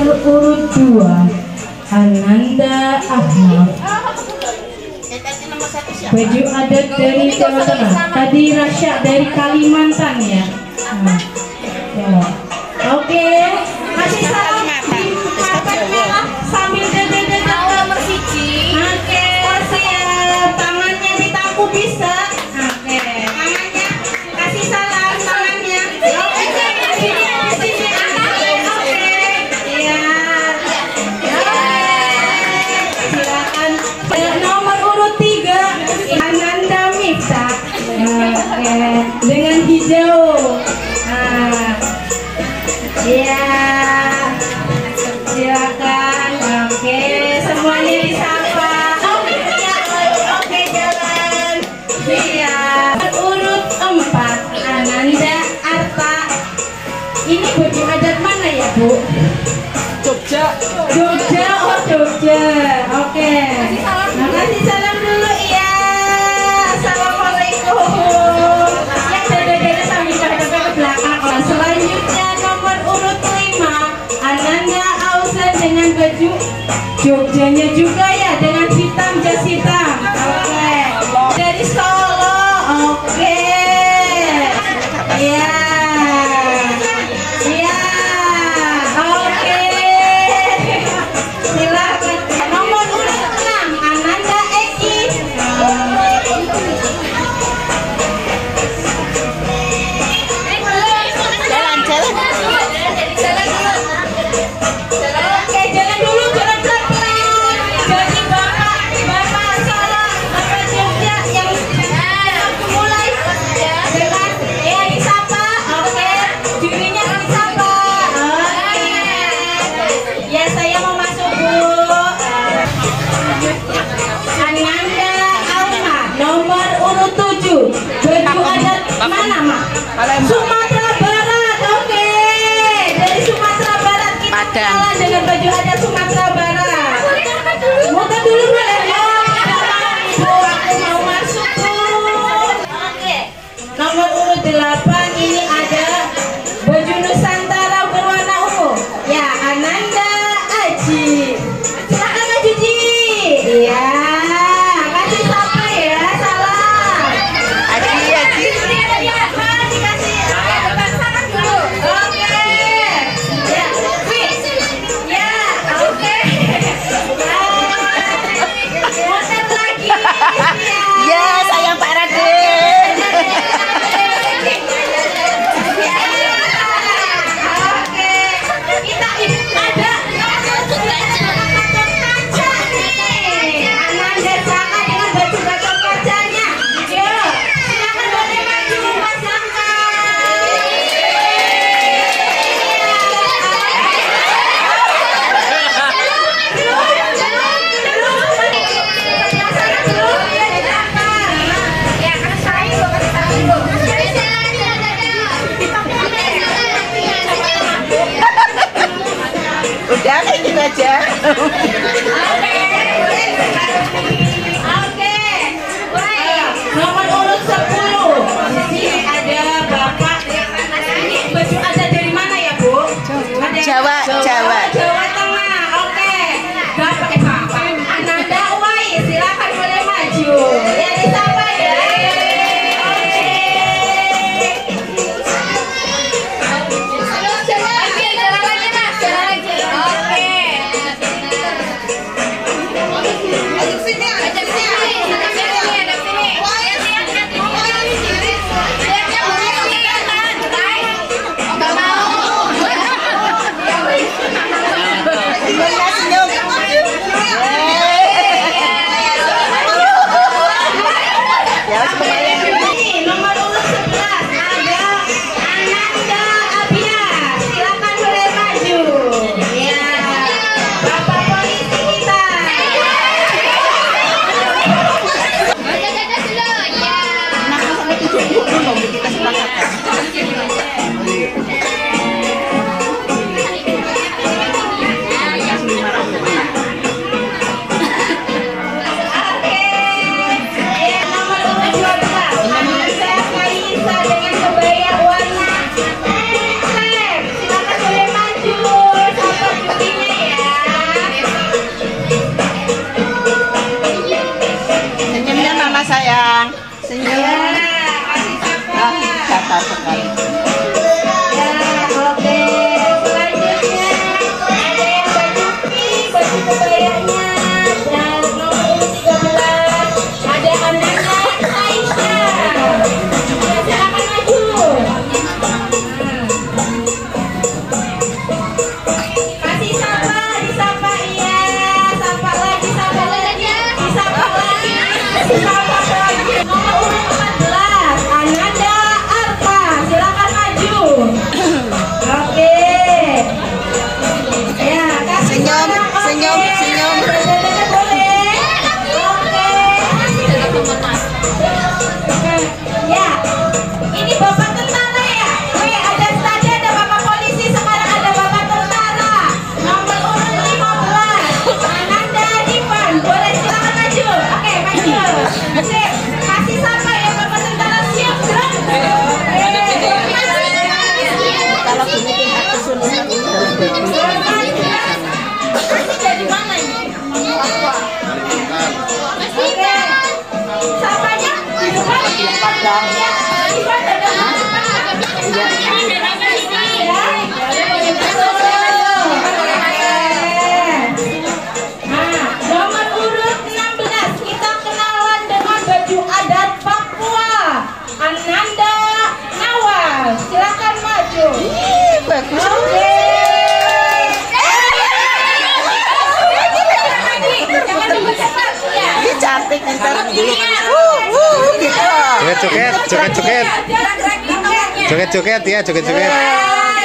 nomor urut 2 Ananda Ahmad. Baju adat dari Jawa Tengah. tadi Rasyak dari Kalimantan ya. Nah, ya. Oke. okay. Jogjanya juga ya dengan hitam jas hitam baju adat Sumatera Barat muter dulu boleh. Ya oh, aku mau masuk tuh nomor urut 8 ini ada baju Nusantara berwarna ungu. Ya Ananda Aji. sayang. Senyum. Ah, kata sekali. Joget-joget ya, joget-joget. Ya,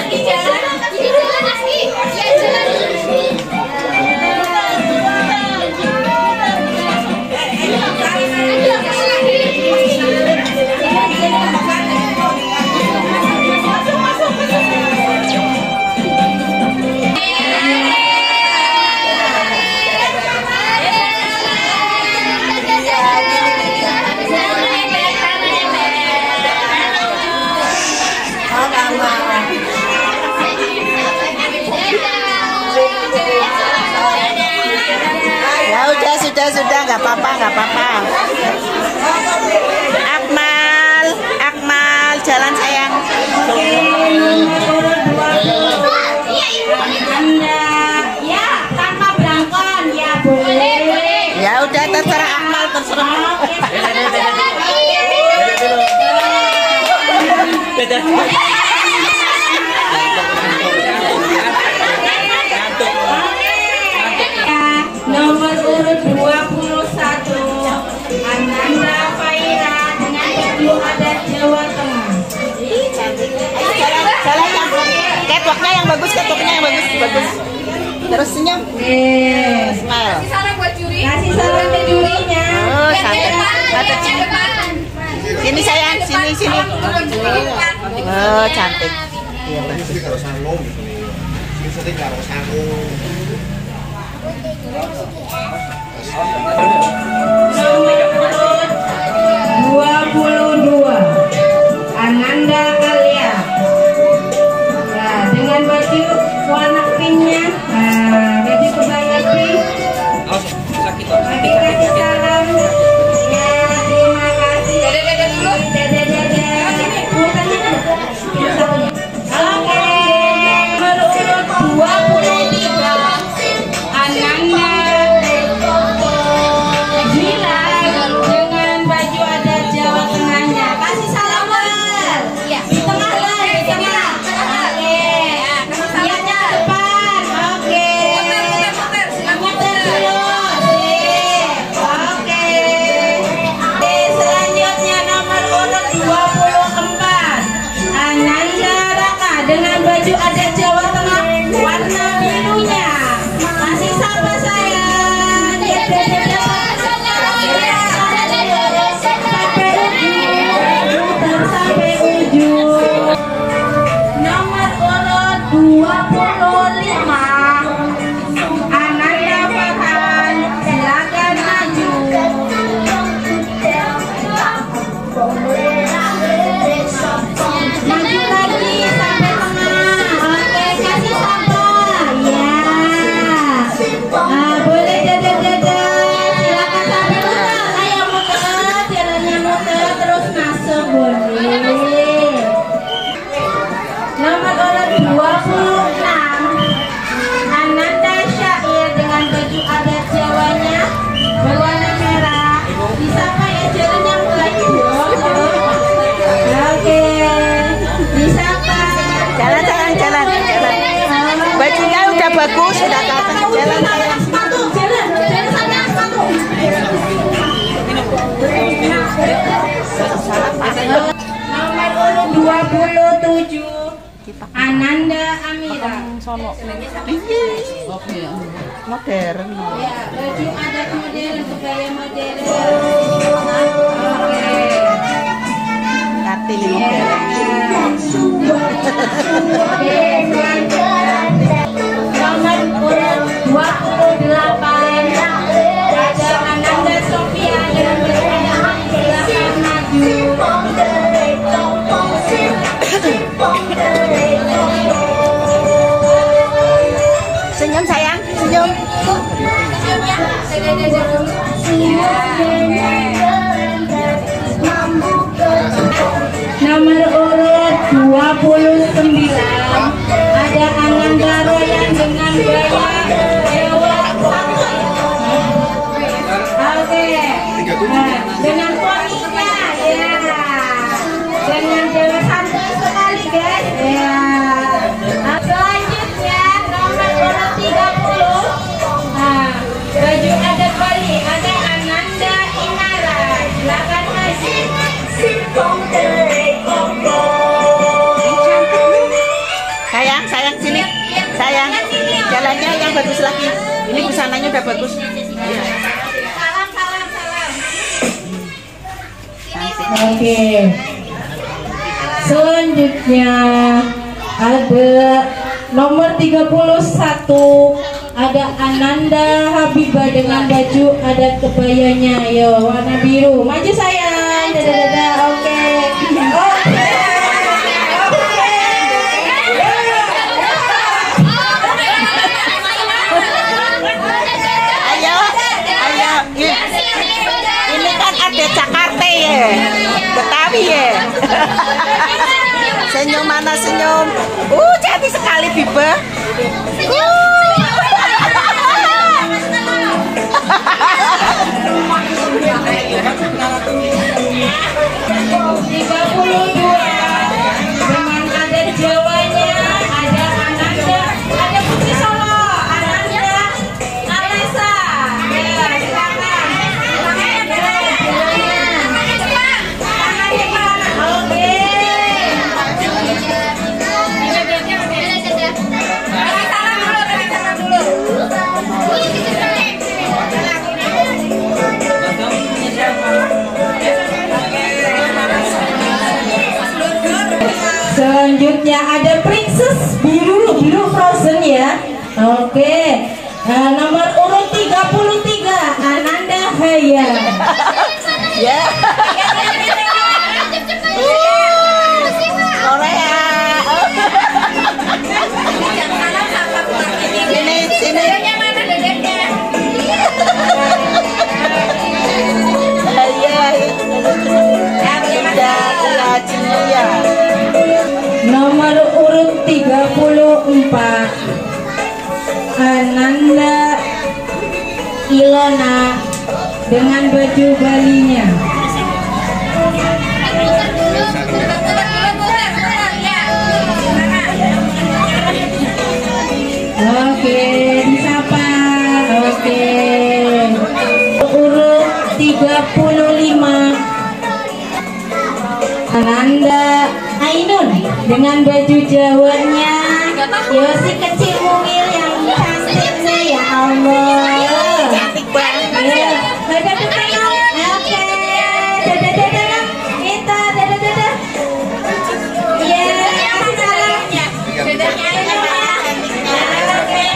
Thank you, Jack. Ananda Faira dengan ibu adat Jawa Tengah. Salah jalan, jalan yang catwalknya yang bagus, catwalknya yang bagus, bagus. Terus senyum. Yes. Smile. Kasih salam buat juri. Kasih salam ke jurinya. Oh, santai. Mata. Sini sayang, sini sini. Oh, cantik. Iya, Ini kalau sarung. Ini sering kalau sarung. Gitu Nah, dengan baju warna pinknya eh, Jalan, jalan. Sepatu, jalan, jalan sana, sepatu. Nomor urut 27 Ananda Amira. Modern. Ya, baju adat modern, kebaya modern. Oke. Modern. Oke, selanjutnya. Nomor urut 28 ada Ananda Sofia dengan berkata silakan maju. Dengan gaya Ini busananya udah bagus. Iya. Salam, salam, salam. Cantik. Oke. Selanjutnya ada nomor 31 ada Ananda Habibah dengan baju adat kebayanya yo warna biru. Maju sayang. Senyum mana senyum. Uh, cantik sekali Biba. Tiga puluh dua Nomor urut 34 Ananda Ilona dengan baju balinya. Dengan baju Jawanya Yosi kecil mungil yang cantiknya ya Allah Cantik banget Ya, dadah dadah Nom. Oke, dadah dadah Nom. Kita dadah dadah. Iya, kasih salam. Dadahnya aja Pak. Oke.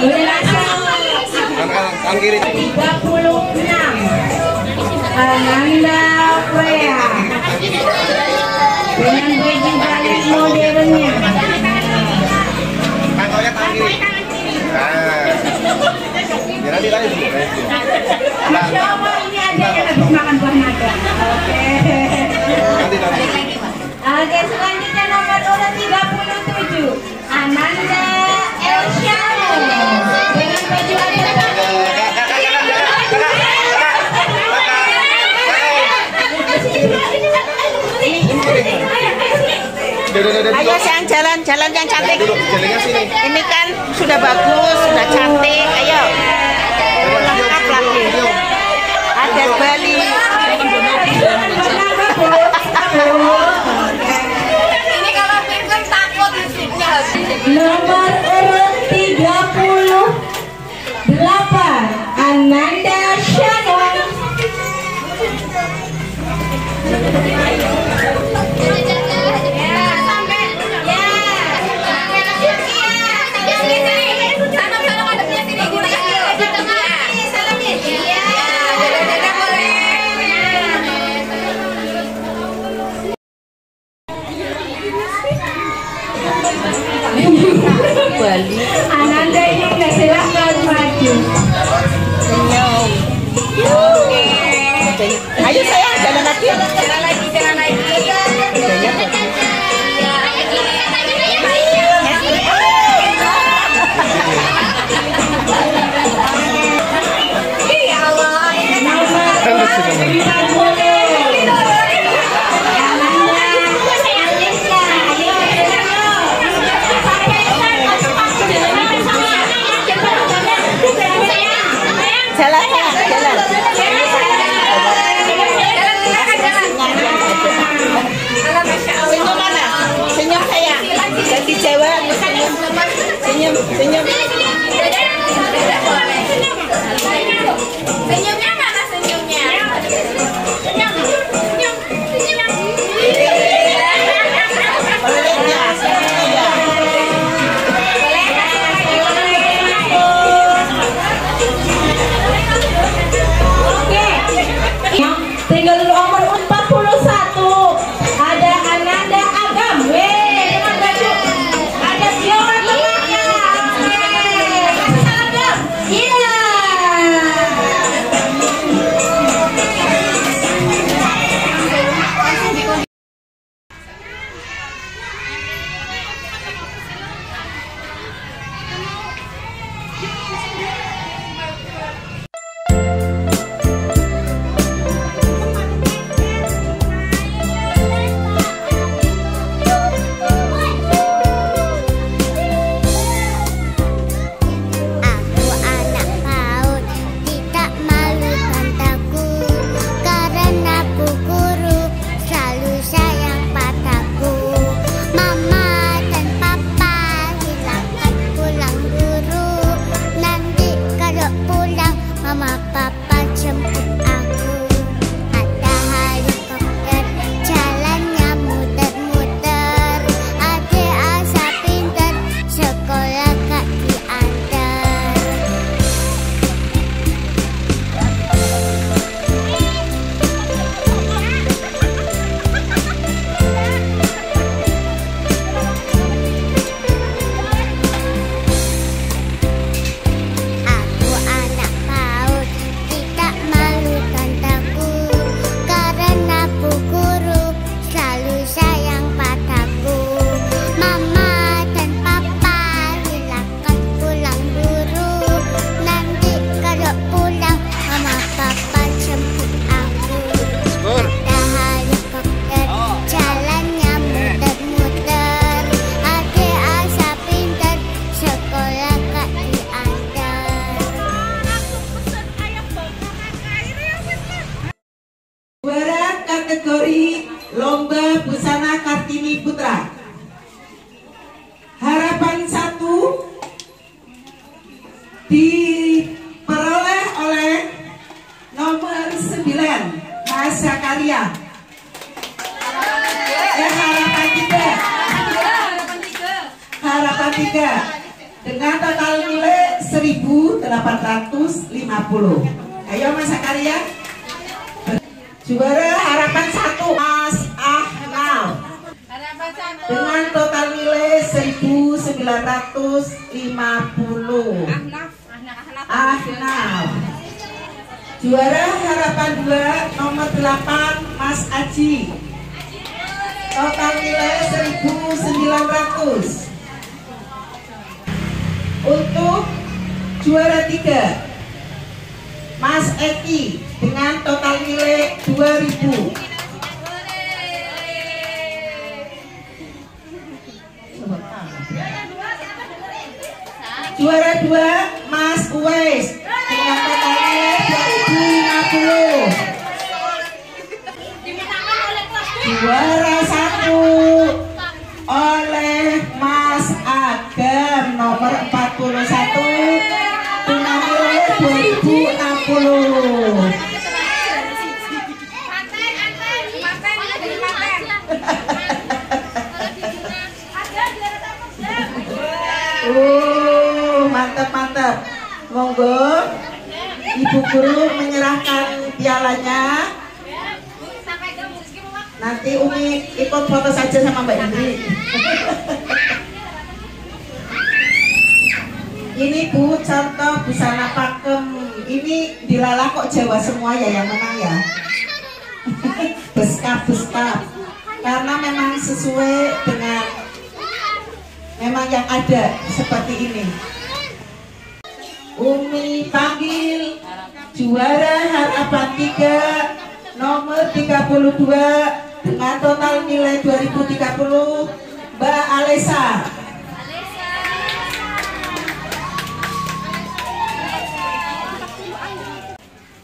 Boleh langsung. Kiri. 36 Ananda nanti tanya nah, ini ada yang makan buah naga. Oke nanti nanti oke selanjutnya nomor urut 37 Amanda Elsya dengan baju Ayo sayang jalan, jalan yang cantik. Ini kan sudah bagus, sudah cantik. Ayo. Lengkap lagi. ada Bali. Ini kalau pingsan takut musiknya. Nomor urut 38 Ananda Shannon. dengan total nilai 1950 Ahnaf Juara harapan 2 nomor 8 Mas Aji. Total nilai 1900 Untuk juara 3 Mas Eki dengan total nilai 2000 Juara dua Mas Uwais dengan total nilai 2050. Juara satu oleh Mas Agam nomor 41 Monggo Ibu guru menyerahkan pialanya. Nanti Umi ikut foto saja sama Mbak Indri. Ini Bu contoh busana pakem. Ini dilalah kok Jawa semua ya yang menang ya. beskap beskap. Karena memang sesuai dengan memang yang ada seperti ini. Umi panggil juara harapan 3 nomor 32 dengan total nilai 2030 Mbak Alesa.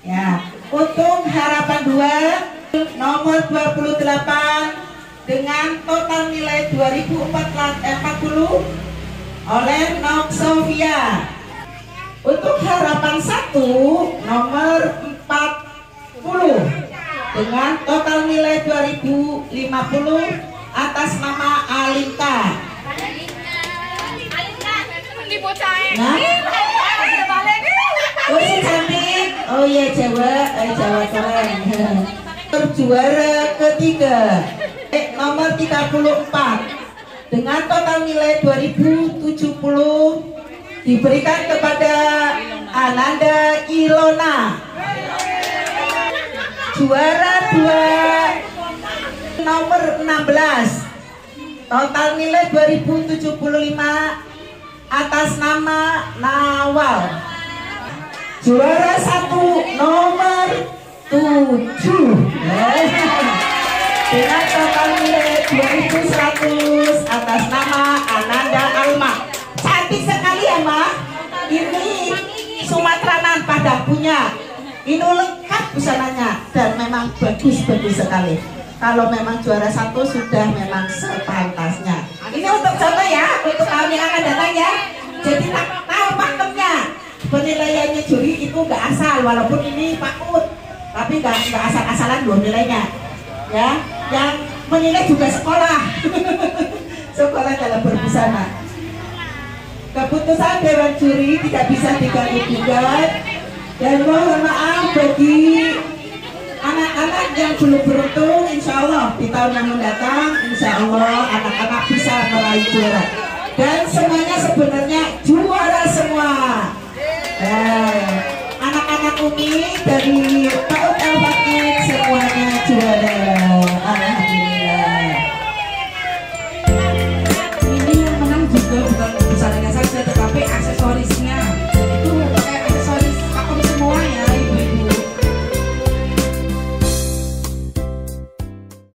Ya, untuk harapan 2 nomor 28 dengan total nilai 2040 oleh Nok Sofia. Untuk harapan 1 nomor 40 dengan total nilai 2050 atas nama Alinka. Nah. Oh iya Jawa, eh, Jawa keren. Juara ketiga eh, nomor 34 dengan total nilai 2070 diberikan kepada Ananda Ilona. Juara dua nomor 16 total nilai 2075 atas nama Nawal. Juara satu nomor tujuh dengan total nilai 2100 atas nama Ananda Alma. Cantik sekali ya. Ini Sumatranan pada punya. Ini lengkap busananya dan memang bagus-bagus sekali. Kalau memang juara satu sudah memang sepantasnya. Ini untuk contoh ya, untuk tahun yang akan datang ya. Jadi tak tahu pakemnya. Penilaiannya juri itu nggak asal, walaupun ini pakut, tapi nggak nggak asal-asalan loh nilainya. Ya, yang menilai juga sekolah. sekolah dalam berbusana. Keputusan Dewan Juri tidak bisa diganggu gugat. Dan mohon maaf bagi anak-anak yang belum beruntung insya Allah di tahun yang mendatang insya Allah anak-anak bisa meraih juara. Dan semuanya sebenarnya juara semua. Eh, anak-anak Umi dari